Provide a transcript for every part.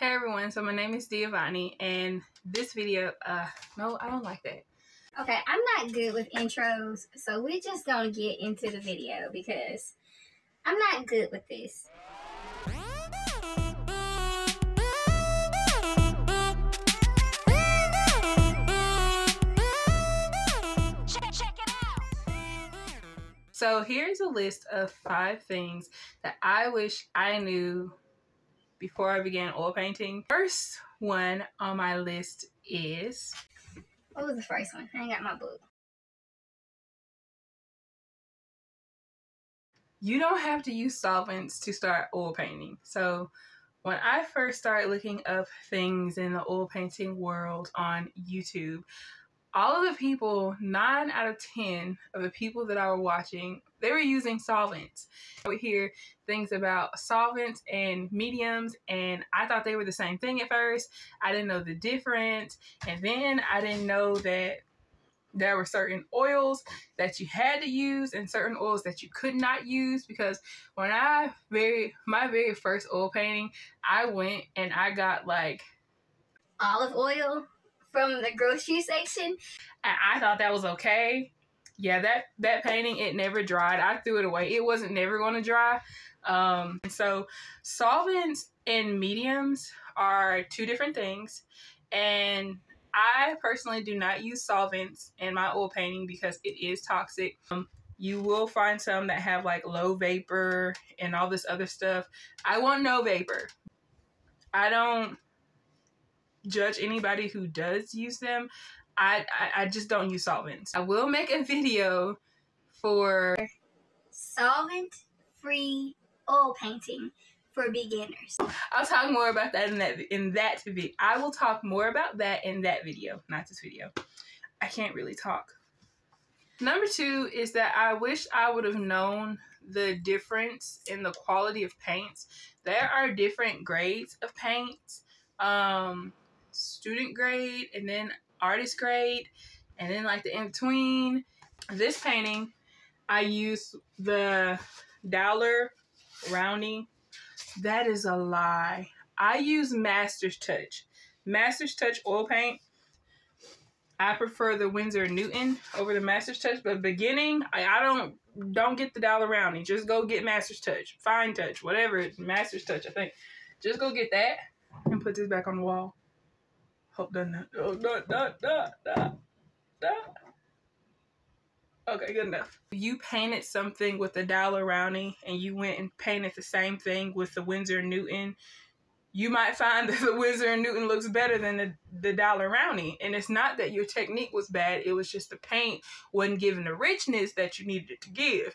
Hey everyone, so my name is Deavonie and this video, uh, no, I don't like that. Okay, I'm not good with intros, so we're just gonna get into the video because I'm not good with this. So here's a list of five things that I wish I knew before I began oil painting. First one on my list is. What was the first one? I ain't got my book. You don't have to use solvents to start oil painting. So when I first started looking up things in the oil painting world on YouTube, all of the people, nine out of 10 of the people that I were watching, they were using solvents. I would hear things about solvents and mediums, and I thought they were the same thing at first. I didn't know the difference. And then I didn't know that there were certain oils that you had to use and certain oils that you could not use because when I very my very first oil painting, I went and I got like olive oil from the grocery section. And I thought that was okay. Yeah, that that painting it never dried. I threw it away. It wasn't never going to dry. Um, so solvents and mediums are two different things, and I personally do not use solvents in my oil painting because it is toxic. Um, you will find some that have like low vapor and all this other stuff. I want no vapor. I don't judge anybody who does use them. I, I, I just don't use solvents. I will make a video for solvent free oil painting for beginners. I'll talk more about that in that in that video. I will talk more about that in that video, not this video. I can't really talk. Number two is that I wish I would have known the difference in the quality of paints. There are different grades of paints. Um, student grade and then artist grade and then like the in between. This painting, I used the Daler rounding. That is a lie. I use Master's Touch. Master's Touch oil paint. I prefer the Winsor Newton over the Master's Touch, but beginning, I, I don't don't get the Daler-Rowney. Just go get Master's Touch, Fine Touch, whatever. Master's Touch, I think. Just go get that and put this back on the wall. Hope that. Oh, oh no. Okay, good enough. You painted something with the Daler-Rowney and you went and painted the same thing with the Winsor Newton. You might find that the Winsor Newton looks better than the, the Daler-Rowney. And it's not that your technique was bad, it was just the paint wasn't giving the richness that you needed it to give.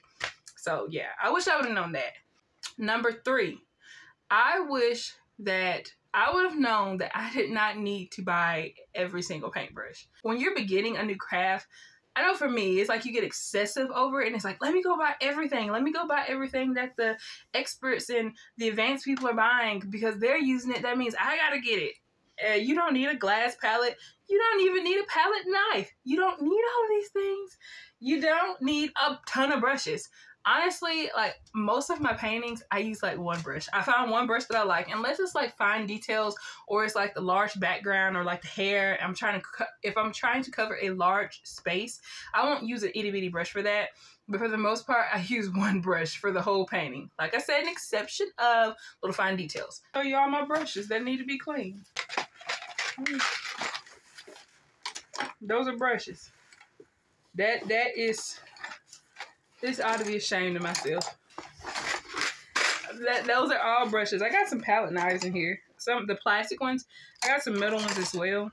So, yeah, I wish I would have known that. Number three, I wish that I would have known that I did not need to buy every single paintbrush. When you're beginning a new craft, I know for me, it's like you get excessive over it, and it's like, let me go buy everything. Let me go buy everything that the experts and the advanced people are buying because they're using it. That means I gotta get it. Uh, you don't need a glass palette. You don't even need a palette knife. You don't need all these things. You don't need a ton of brushes honestly, like most of my paintings, I use like one brush. I found one brush that I like, unless it's like fine details or it's like the large background or like the hair. I'm trying to, if I'm trying to cover a large space, I won't use an itty bitty brush for that. But for the most part, I use one brush for the whole painting. Like I said, an exception of little fine details. Show you all my brushes that need to be clean. Those are brushes. That that is this ought to be ashamed of myself. That those are all brushes. I got some palette knives in here. Some the plastic ones. I got some metal ones as well.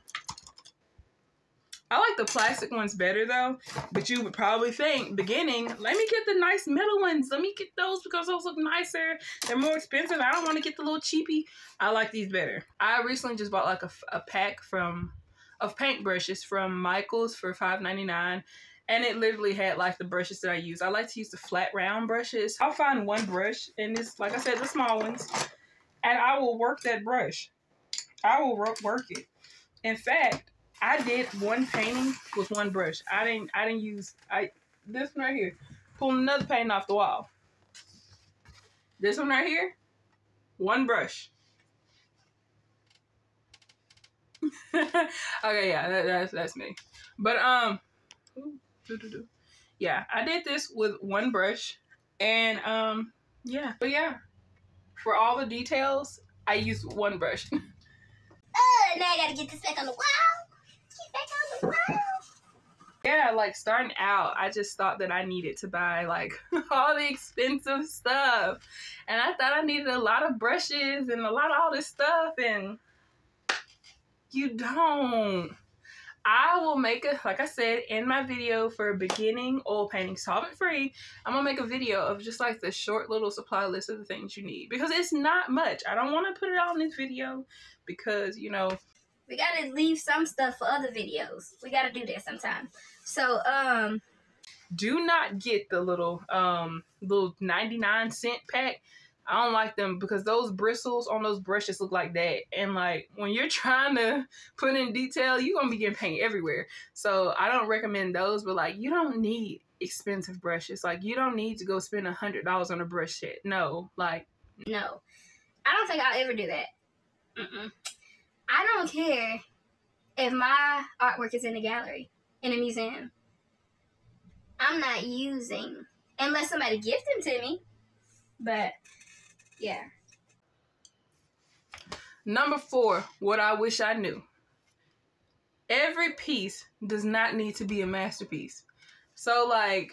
I like the plastic ones better though, but you would probably think beginning, let me get the nice metal ones. Let me get those because those look nicer. They're more expensive. I don't want to get the little cheapy. I like these better. I recently just bought like a, a pack from of paint brushes from Michaels for $5.99 and it literally had like the brushes that I use. I like to use the flat round brushes. I'll find one brush and this, like I said, the small ones, and I will work that brush. I will work it. In fact, I did one painting with one brush. I didn't. I didn't use. I this one right here. Pull another painting off the wall. This one right here. One brush. okay, yeah, that, that's that's me. But um, yeah, I did this with one brush, and um, yeah, but yeah, for all the details, I used one brush. oh, now I gotta get this back on the wall. Get back on the wall. Yeah, like starting out, I just thought that I needed to buy like all the expensive stuff. And I thought I needed a lot of brushes and a lot of all this stuff. And you don't. I will make a, like I said in my video for beginning oil painting solvent free, I'm gonna make a video of just like the short little supply list of the things you need because it's not much. I don't want to put it all in this video because, you know, we gotta leave some stuff for other videos. We gotta do that sometime. So, um, do not get the little, um, little 99 cent pack I don't like them because those bristles on those brushes look like that. And like when you're trying to put in detail, you're gonna be getting paint everywhere. So I don't recommend those, but like you don't need expensive brushes. Like you don't need to go spend a hundred dollars on a brush set. No, like no. I don't think I'll ever do that. Mm-mm. I don't care if my artwork is in a gallery, in a museum. I'm not using unless somebody gift them to me. But yeah. Number four, what I wish I knew. Every piece does not need to be a masterpiece. So, like,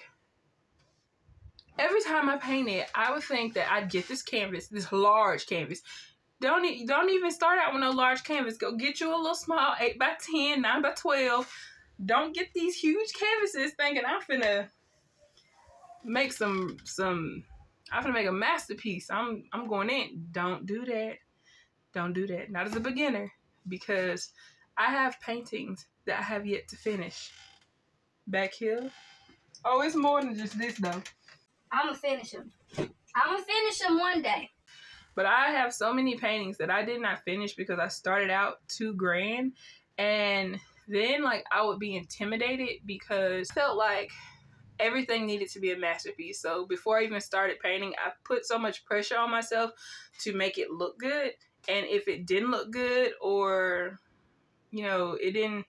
every time I paint it, I would think that I'd get this canvas, this large canvas. Don't don't even start out with no large canvas. Go get you a little small, eight by 10, nine by twelve. Don't get these huge canvases thinking I'm finna make some some I'm gonna make a masterpiece. I'm I'm going in. Don't do that. Don't do that. Not as a beginner, because I have paintings that I have yet to finish. Back here. Oh, it's more than just this though. I'm gonna finish them. I'm gonna finish them one day. But I have so many paintings that I did not finish because I started out too grand, and then like I would be intimidated because I felt like everything needed to be a masterpiece. So before I even started painting, I put so much pressure on myself to make it look good. And if it didn't look good or, you know, it didn't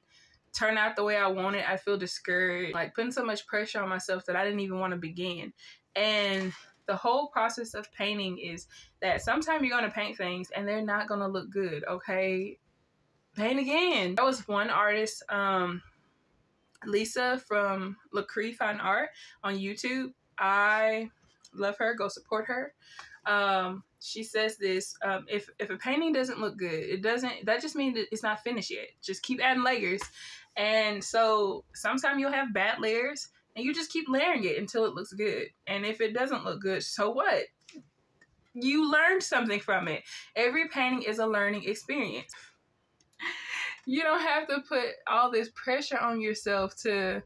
turn out the way I wanted, I feel discouraged. Like putting so much pressure on myself that I didn't even want to begin. And the whole process of painting is that sometimes you're going to paint things and they're not going to look good, okay? Paint again. That was one artist um Lisa from Lachri Fine Art on YouTube. I love her. Go support her. Um, she says this: um, if if a painting doesn't look good, it doesn't. That just means it's not finished yet. Just keep adding layers, and so sometimes you'll have bad layers, and you just keep layering it until it looks good. And if it doesn't look good, so what? You learned something from it. Every painting is a learning experience you don't have to put all this pressure on yourself to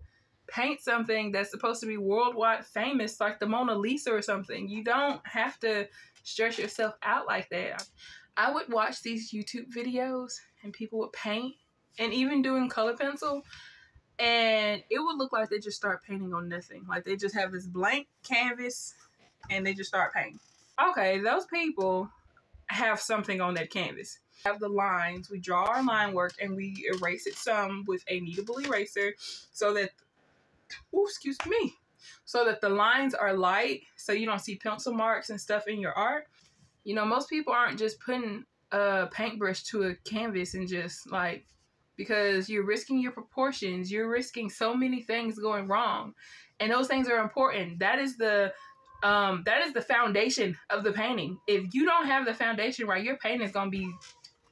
paint something that's supposed to be worldwide famous like the Mona Lisa or something. You don't have to stress yourself out like that. I would watch these YouTube videos and people would paint and even doing color pencil and it would look like they just start painting on nothing. Like they just have this blank canvas and they just start painting. Okay, those people have something on that canvas have the lines, we draw our line work and we erase it some with a kneadable eraser so that, oh, excuse me, so that the lines are light so you don't see pencil marks and stuff in your art. You know, most people aren't just putting a paintbrush to a canvas and just like, because you're risking your proportions, you're risking so many things going wrong. And those things are important. That is the um, that is the foundation of the painting. If you don't have the foundation right, your painting is gonna be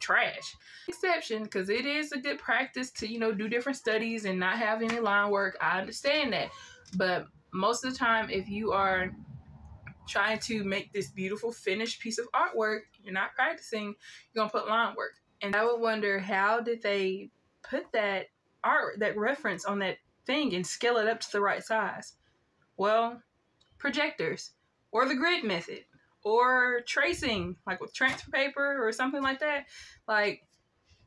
trash. Exception, because it is a good practice to, you know, do different studies and not have any line work. I understand that. But most of the time, if you are trying to make this beautiful finished piece of artwork, you're not practicing, you're gonna put line work. And I would wonder how did they put that art, that reference on that thing and scale it up to the right size? Well, projectors or the grid method or tracing, like with transfer paper or something like that. Like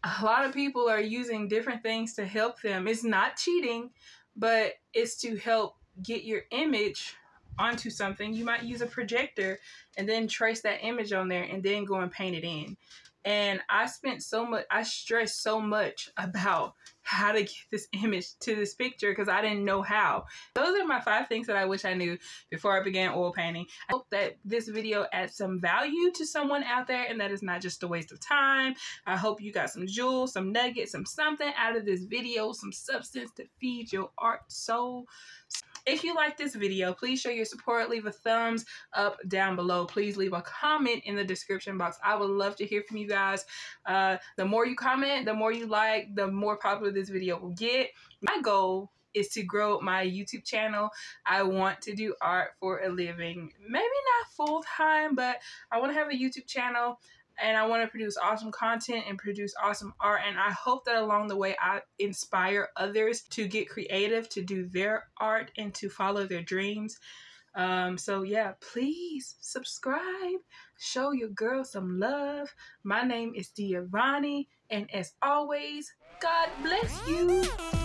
a lot of people are using different things to help them. It's not cheating, but it's to help get your image onto something. You might use a projector and then trace that image on there and then go and paint it in. And I spent so much, I stressed so much about how to get this image to this picture because I didn't know how. Those are my five things that I wish I knew before I began oil painting. I hope that this video adds some value to someone out there and that is not just a waste of time. I hope you got some jewels, some nuggets, some something out of this video, some substance to feed your art soul. If you like this video, please show your support. Leave a thumbs up down below. Please leave a comment in the description box. I would love to hear from you guys. Uh, the more you comment, the more you like, the more popular this video will get. My goal is to grow my YouTube channel. I want to do art for a living. Maybe not full time, but I want to have a YouTube channel and I want to produce awesome content and produce awesome art. And I hope that along the way, I inspire others to get creative, to do their art, and to follow their dreams. Um, so, yeah, please subscribe, show your girl some love. My name is Deavonie, and as always, God bless you.